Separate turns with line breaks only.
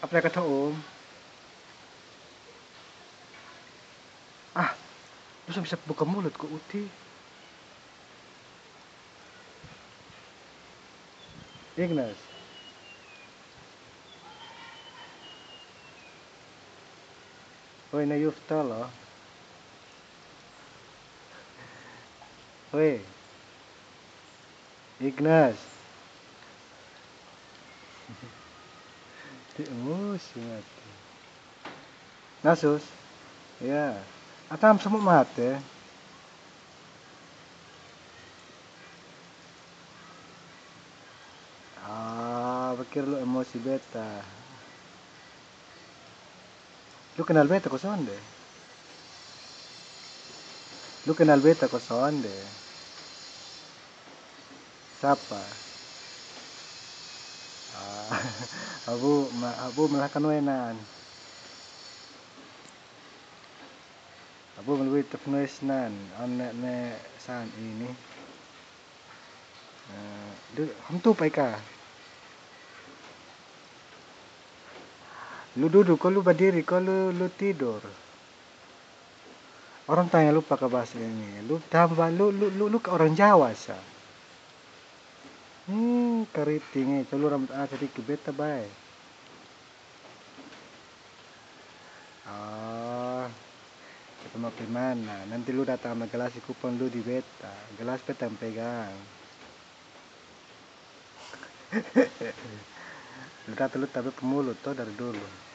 Yang kata om? Ah, lu bisa buka mulut ke Uti. Ignas. Oi, na yufta loh. Oi. Ignas. Emosi mati. Nasus. Ya. Atam semua mati. Ah, pikir lu emosi beta. Lu kenal beta ko sonde? Lu kenal beta ko sonde? Siapa? Ah, abu, ma, abu melakukan wenan. Abu melalui teknis nan, ane ne san ini. Uh, du, ham tu pai ka. Lu duduk, kok lu berdiri, kok lu, lu tidur. Orang tanya lu pakai bahasa ini, lu tambah, lu, lu, lu, lu ke orang Jawa sa. Hmm, keriting itu lu rambut ah sedikit beta baik. Oh, kita mau ke mana? Nanti lu datang sama gelas kupon lu di beta. Gelas beta yang pegang. lu datang lu tapi pemulut tuh dari dulu.